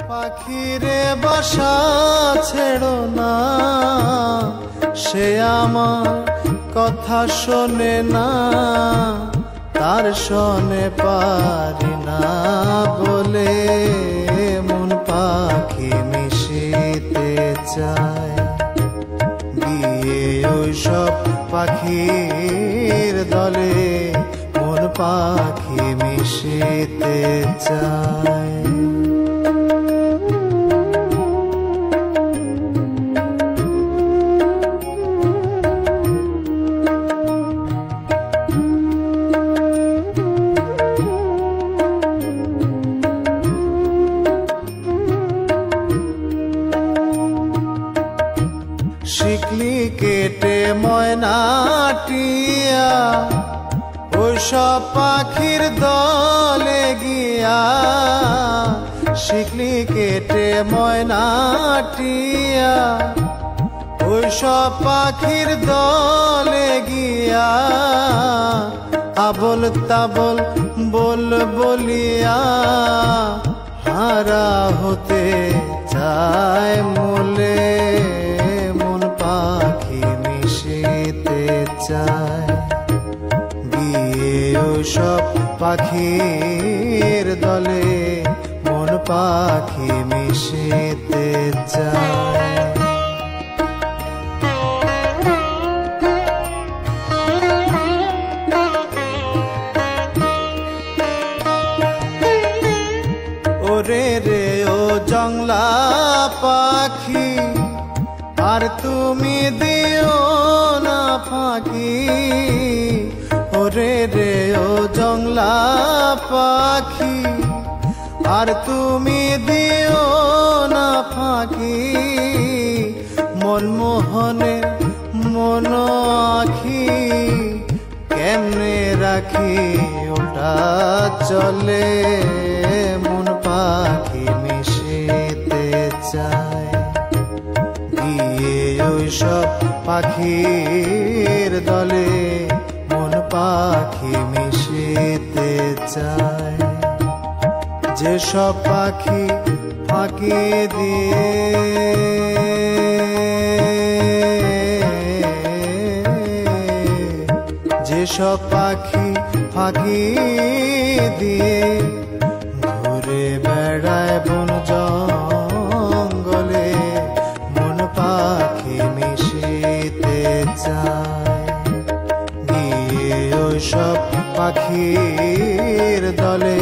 পাখিরে বাসা ছেড়ো না। সে আমার কথা শোনে না, তার শোনে পারি না বলে মন পাখি মিশিতে চায়। গিয়ে ওই সব পাখির দলে মন পাখি মিশিতে চায়। শিকলি কেটে ময়নাটিয়া, ওসব পাখির দলে গিয়া শিকলি কেটে ময়নাটিয়া, ওসব পাখির দলে গিয়া আবল তাবল বল বলিয়া হারা হতে চায় সব পাখির দলে মন পাখি মিশিতে চায়। ওরে রে, ও জংলা পাখি, আর তুমি দিও না ফাঁকি। ওরে রে ও জংলা পাখি। আর তুমি দিও না ফাঁকি। মনমোহনে মন আখি। কেমনে রাখি ওটা চলে। মন পাখি মিশিতে চায়। গিয়ে ওই সব পাখির দলে পাখি মিশিতে চায়। যেসব পাখি ফাঁকি দিয়ে যেসব পাখি ফাঁকি দিয়ে ঘুরে বেড়ায় বন জঙ্গলে গিয়ে ওই সব পাখির দলে